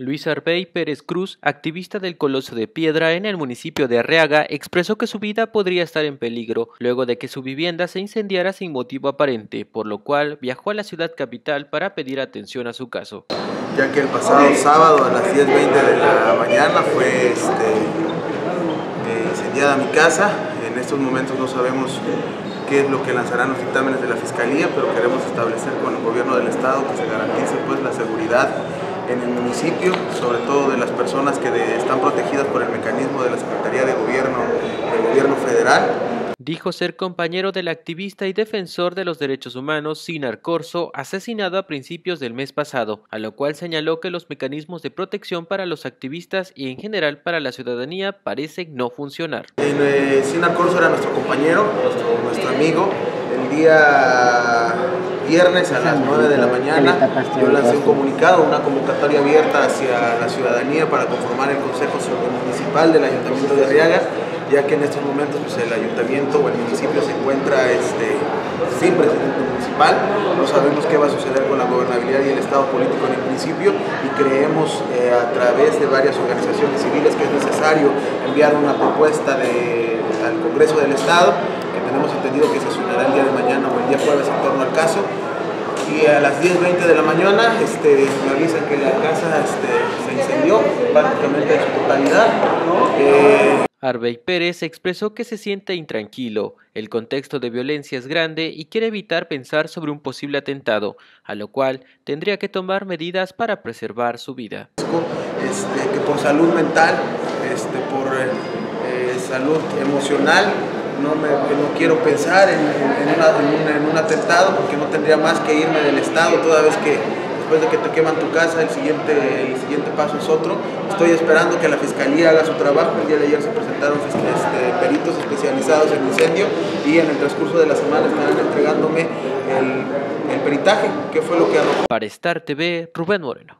Luis Arbey Pérez Cruz, activista del Coloso de Piedra en el municipio de Arreaga, expresó que su vida podría estar en peligro luego de que su vivienda se incendiara sin motivo aparente, por lo cual viajó a la ciudad capital para pedir atención a su caso. Ya que el pasado sábado a las 10.20 de la mañana fue este, eh, incendiada mi casa, en estos momentos no sabemos qué es lo que lanzarán los dictámenes de la Fiscalía, pero queremos establecer con el gobierno del Estado que se garantice pues la seguridad en el municipio, sobre todo de las personas que están protegidas por el mecanismo de la Secretaría de Gobierno del Gobierno Federal. Dijo ser compañero del activista y defensor de los derechos humanos Sinar Corso, asesinado a principios del mes pasado, a lo cual señaló que los mecanismos de protección para los activistas y en general para la ciudadanía parecen no funcionar. Eh, Sinar Corso era nuestro compañero, nuestro, nuestro amigo. El día viernes a las 9 de la mañana yo lancé un comunicado, una convocatoria abierta hacia la ciudadanía para conformar el Consejo Municipal del Ayuntamiento de Arriaga, ya que en estos momentos pues, el ayuntamiento o el municipio se encuentra este, sin presidente municipal, no sabemos qué va a suceder con la gobernabilidad y el estado político en el municipio y creemos eh, a través de varias organizaciones civiles que es necesario enviar una propuesta al Congreso del Estado tenemos entendido que se asunará el día de mañana o el día jueves en torno al caso. Y a las 10.20 de la mañana este, me avisan que la casa este, se incendió prácticamente en su totalidad. Eh, Arbey Pérez expresó que se siente intranquilo, el contexto de violencia es grande y quiere evitar pensar sobre un posible atentado, a lo cual tendría que tomar medidas para preservar su vida. Este, que por salud mental, este, por eh, salud emocional, no, me, no quiero pensar en, en, un, atentado porque no tendría más que irme del Estado toda vez que después de que te queman tu casa el siguiente, el siguiente paso es otro. Estoy esperando que la Fiscalía haga su trabajo. El día de ayer se presentaron este, peritos especializados en incendio y en el transcurso de la semana estarán entregándome el, el peritaje, qué fue lo que arrojó. Para Star TV, Rubén Moreno.